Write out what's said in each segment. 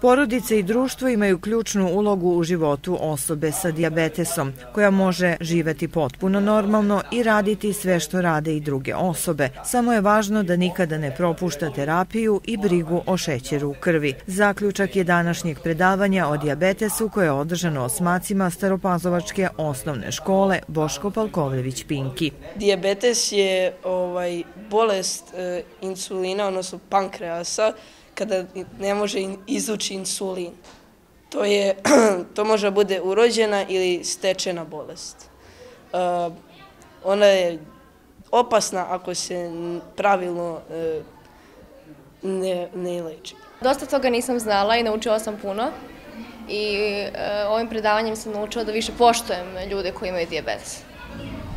Porodice i društvo imaju ključnu ulogu u životu osobe sa diabetesom, koja može živeti potpuno normalno i raditi sve što rade i druge osobe. Samo je važno da nikada ne propušta terapiju i brigu o šećeru u krvi. Zaključak je današnjeg predavanja o diabetesu koje je održano osmacima Staropazovačke osnovne škole Boško Palkovljević Pinki. Diabetes je ovaj bolest e, insulina, odnosno pankreasa, kada ne može izući insulin. To, je, to može bude urođena ili stečena bolest. Uh, ona je opasna ako se pravilno uh, ne, ne leči. Dosta toga nisam znala i naučila sam puno. I uh, ovim predavanjem sam naučila da više poštojem ljude koji imaju diabetes.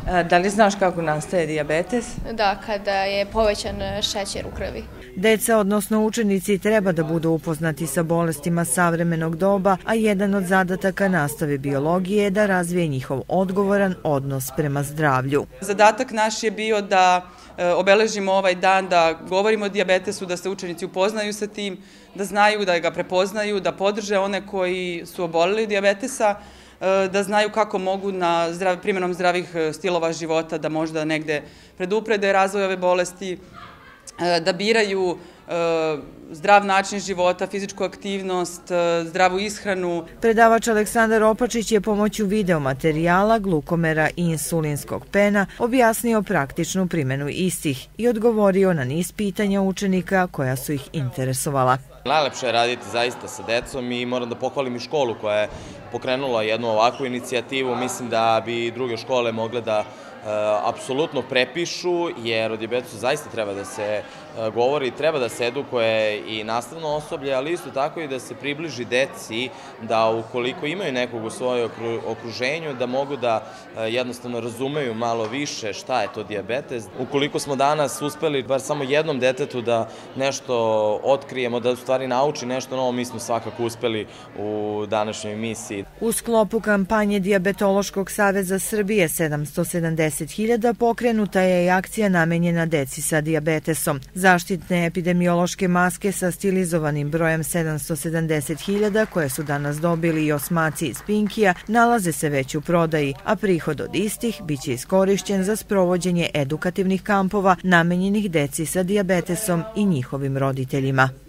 Da li znaš kako nastaje diabetes? Da, kada je povećan šećer u krvi. Deca, odnosno učenici, treba da budu upoznati sa bolestima savremenog doba, a jedan od zadataka nastave biologije je da razvije njihov odgovoran odnos prema zdravlju. Zadatak naš je bio da e, obeležimo ovaj dan, da govorimo o diabetesu, da se učenici upoznaju sa tim, da znaju da ga prepoznaju, da podrže one koji su obolili diabetesa, E, E, da znaju kako mogu na zdrav, primjenom zdravih e, stilova života da možda negde preduprede razvoj ove bolesti, e, da biraju zdrav način života, fizičku aktivnost, zdravu ishranu. Predavač Aleksandar Opačić je pomoću videomaterijala, glukomera i insulinskog pena objasnio praktičnu primjenu istih i odgovorio na niz pitanja učenika koja su ih interesovala. Najlepše je raditi zaista sa decom i moram da pohvalim i školu koja je pokrenula jednu ovakvu inicijativu. Mislim da bi druge škole mogle da Eh, apsolutno prepišu, jer o diabetesu zaista treba da se eh, govori, treba da se edukuje i nastavno osoblje, ali isto tako i da se približi deci, da ukoliko imaju nekog u svojoj okruženju, da mogu da eh, jednostavno razumeju malo više šta je to diabetes. Ukoliko smo danas uspeli bar samo jednom detetu da nešto otkrijemo, da u stvari nauči nešto novo, mi smo svakako uspeli u današnjoj emisiji. U sklopu kampanje Diabetološkog saveza Srbije 770 20.000 pokrenuta je i akcija namenjena deci sa diabetesom. Zaštitne epidemiološke maske sa stilizovanim brojem 770.000 koje su danas dobili i osmaci iz Pinkija nalaze se već u prodaji, a prihod od istih biće iskorišćen za sprovođenje edukativnih kampova namenjenih deci sa diabetesom i njihovim roditeljima.